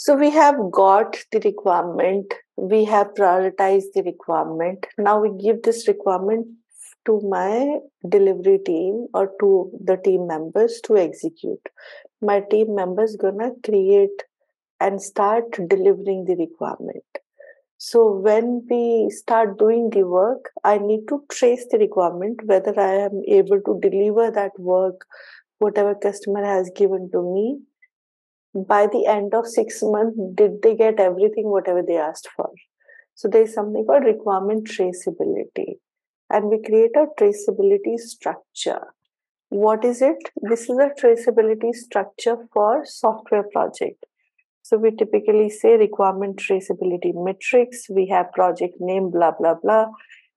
So we have got the requirement, we have prioritized the requirement. Now we give this requirement to my delivery team or to the team members to execute. My team members gonna create and start delivering the requirement. So when we start doing the work, I need to trace the requirement whether I am able to deliver that work, whatever customer has given to me by the end of six months, did they get everything, whatever they asked for? So there is something called requirement traceability. And we create a traceability structure. What is it? This is a traceability structure for software project. So we typically say requirement traceability matrix. We have project name, blah, blah, blah.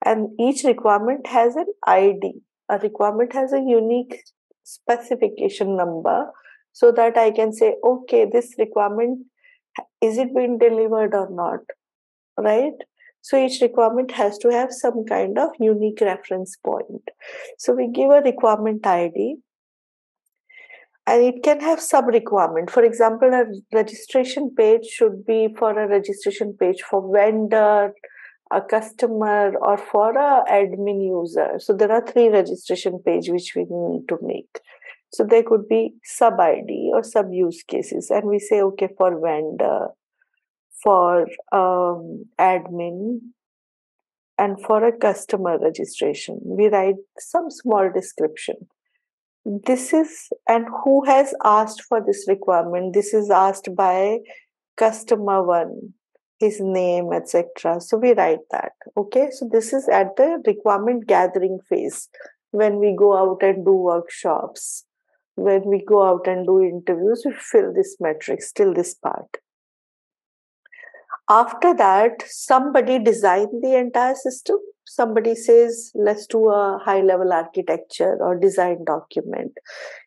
And each requirement has an ID. A requirement has a unique specification number so that I can say, okay, this requirement, is it being delivered or not? Right? So each requirement has to have some kind of unique reference point. So we give a requirement ID and it can have sub requirement. For example, a registration page should be for a registration page for vendor, a customer, or for a admin user. So there are three registration page which we need to make. So there could be sub ID or sub use cases, and we say, okay, for vendor, for um, admin, and for a customer registration, we write some small description. This is, and who has asked for this requirement? This is asked by customer one, his name, etc. So we write that. Okay, so this is at the requirement gathering phase when we go out and do workshops when we go out and do interviews, we fill this matrix till this part. After that, somebody designed the entire system. Somebody says, let's do a high level architecture or design document.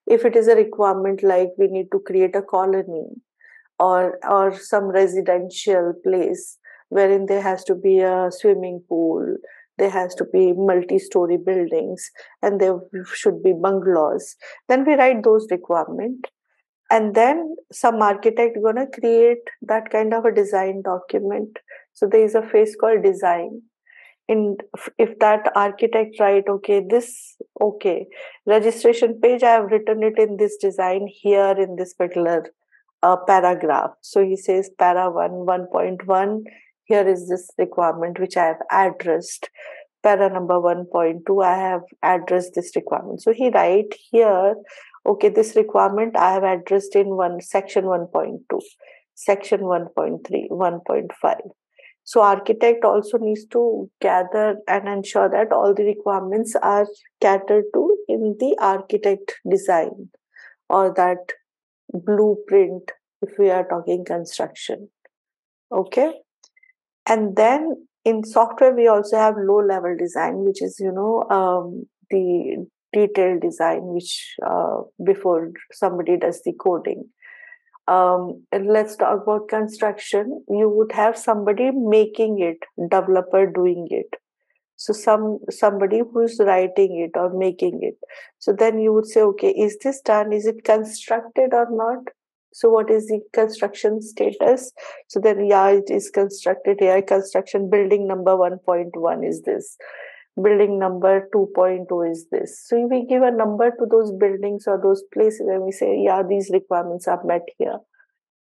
If it is a requirement like we need to create a colony or, or some residential place wherein there has to be a swimming pool, there has to be multi-story buildings and there should be bungalows. Then we write those requirement. And then some architect gonna create that kind of a design document. So there is a phase called design. And if that architect write okay this okay registration page i have written it in this design here in this particular uh, paragraph. So he says para 1 1.1 here is this requirement which I have addressed. Para number 1.2, I have addressed this requirement. So he write here, okay, this requirement I have addressed in one section 1.2, section 1.3, 1.5. So architect also needs to gather and ensure that all the requirements are catered to in the architect design or that blueprint if we are talking construction. Okay and then in software we also have low level design which is you know um, the detailed design which uh, before somebody does the coding. Um, let's talk about construction. You would have somebody making it developer doing it. So some somebody who's writing it or making it. So then you would say okay is this done? Is it constructed or not so what is the construction status? So then yeah it is constructed AI construction building number 1.1 is this. Building number 2.2 is this. So we give a number to those buildings or those places and we say yeah these requirements are met here.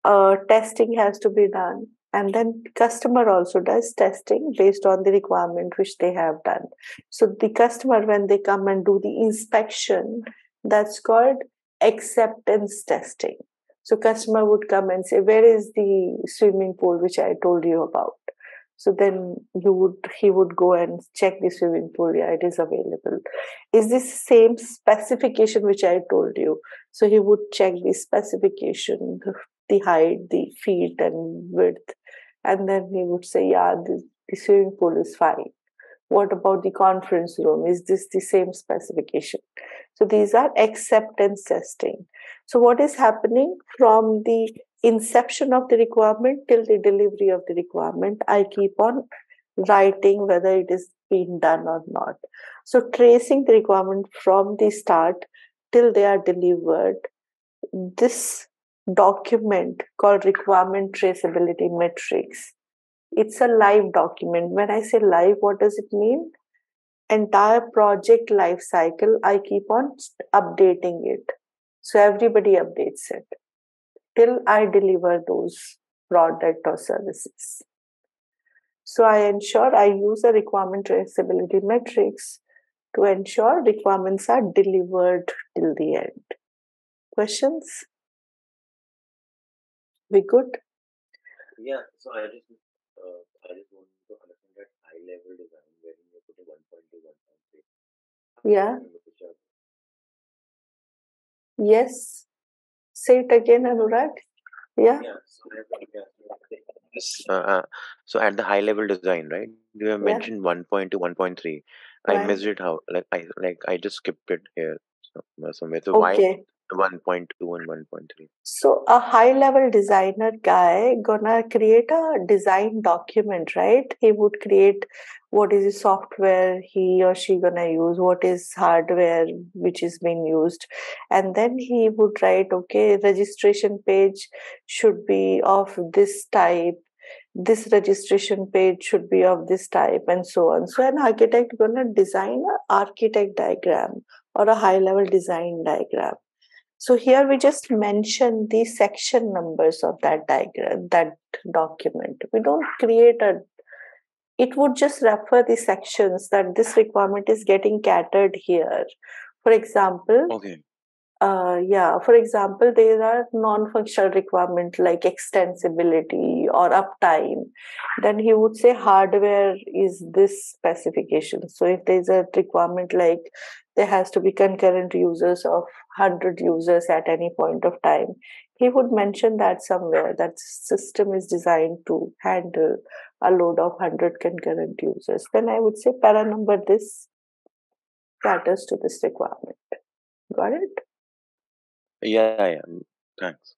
Uh, testing has to be done. And then customer also does testing based on the requirement which they have done. So the customer when they come and do the inspection that's called acceptance testing so customer would come and say, where is the swimming pool which I told you about? So then you would he would go and check the swimming pool. Yeah, it is available. Is this same specification which I told you? So he would check the specification, the, height, the feet and width, and then he would say, yeah, the, the swimming pool is fine. What about the conference room? Is this the same specification? So these are acceptance testing. So, what is happening from the inception of the requirement till the delivery of the requirement? I keep on writing whether it is being done or not. So, tracing the requirement from the start till they are delivered, this document called requirement traceability matrix. It's a live document. When I say live, what does it mean? Entire project life cycle, I keep on updating it. So everybody updates it till I deliver those product or services. So I ensure I use a requirement traceability matrix to ensure requirements are delivered till the end. Questions? We good? Yeah, so I just uh, I just want to understand that high level design where you put a 1.2, 1.3. Yeah. Yes. Say it again, Anurag. Yeah. Yeah. So, uh, uh, so at the high level design, right? You have Yeah. mentioned 1.2, 1.3. I Right. missed it. How like I like I just skipped it here so, somewhere. So why Okay. 1.2 and 1.3? So a high level designer guy gonna create a design document, right? He would create what is the software he or she gonna use, what is hardware which is being used, and then he would write, okay, registration page should be of this type, this registration page should be of this type, and so on. So an architect gonna design a architect diagram or a high level design diagram. So here we just mention the section numbers of that diagram, that document. We don't create a, it would just refer the sections that this requirement is getting catered here. For example, Okay. Uh, yeah, for example, there are non-functional requirements like extensibility or uptime. Then he would say hardware is this specification. So if there's a requirement like there has to be concurrent users of 100 users at any point of time, he would mention that somewhere that system is designed to handle a load of 100 concurrent users. Then I would say para number this caters to this requirement. Got it? Yeah, yeah. Mm, thanks.